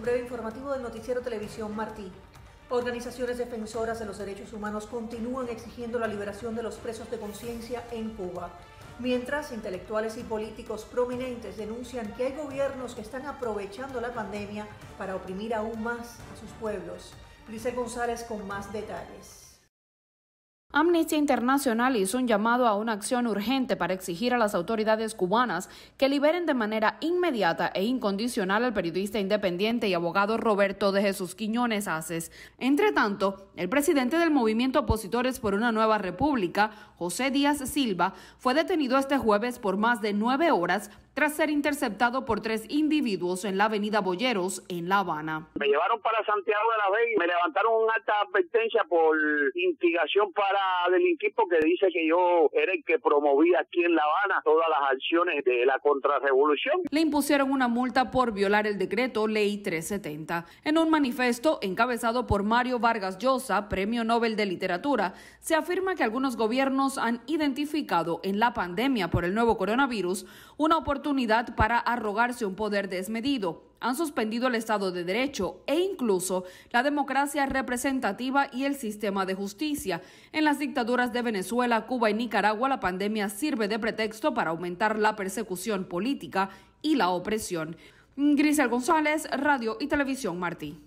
breve informativo del noticiero Televisión Martí. Organizaciones defensoras de los derechos humanos continúan exigiendo la liberación de los presos de conciencia en Cuba, mientras intelectuales y políticos prominentes denuncian que hay gobiernos que están aprovechando la pandemia para oprimir aún más a sus pueblos. Grisel González con más detalles. Amnistía Internacional hizo un llamado a una acción urgente para exigir a las autoridades cubanas que liberen de manera inmediata e incondicional al periodista independiente y abogado Roberto de Jesús Quiñones Aces. Entre tanto, el presidente del movimiento Opositores por una Nueva República, José Díaz Silva, fue detenido este jueves por más de nueve horas tras ser interceptado por tres individuos en la avenida Boyeros, en La Habana. Me llevaron para Santiago de la Vega y me levantaron una alta advertencia por instigación para delinquir porque dice que yo era el que promovía aquí en La Habana todas las acciones de la contrarrevolución. Le impusieron una multa por violar el decreto Ley 370. En un manifiesto encabezado por Mario Vargas Llosa, Premio Nobel de Literatura, se afirma que algunos gobiernos han identificado en la pandemia por el nuevo coronavirus una oportunidad para arrogarse un poder desmedido. Han suspendido el Estado de Derecho e incluso la democracia representativa y el sistema de justicia. En las dictaduras de Venezuela, Cuba y Nicaragua, la pandemia sirve de pretexto para aumentar la persecución política y la opresión. Grisel González, Radio y Televisión Martí.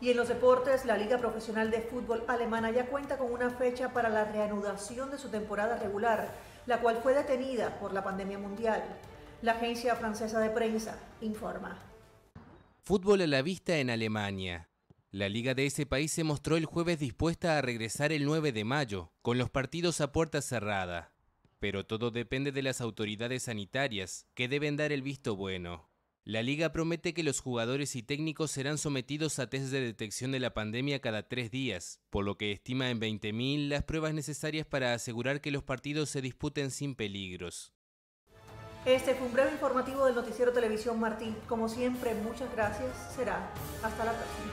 Y en los deportes, la Liga Profesional de Fútbol Alemana ya cuenta con una fecha para la reanudación de su temporada regular, la cual fue detenida por la pandemia mundial. La agencia francesa de prensa informa. Fútbol a la vista en Alemania. La liga de ese país se mostró el jueves dispuesta a regresar el 9 de mayo, con los partidos a puerta cerrada. Pero todo depende de las autoridades sanitarias, que deben dar el visto bueno. La liga promete que los jugadores y técnicos serán sometidos a test de detección de la pandemia cada tres días, por lo que estima en 20.000 las pruebas necesarias para asegurar que los partidos se disputen sin peligros. Este fue un breve informativo del Noticiero Televisión Martín. Como siempre, muchas gracias. Será hasta la próxima.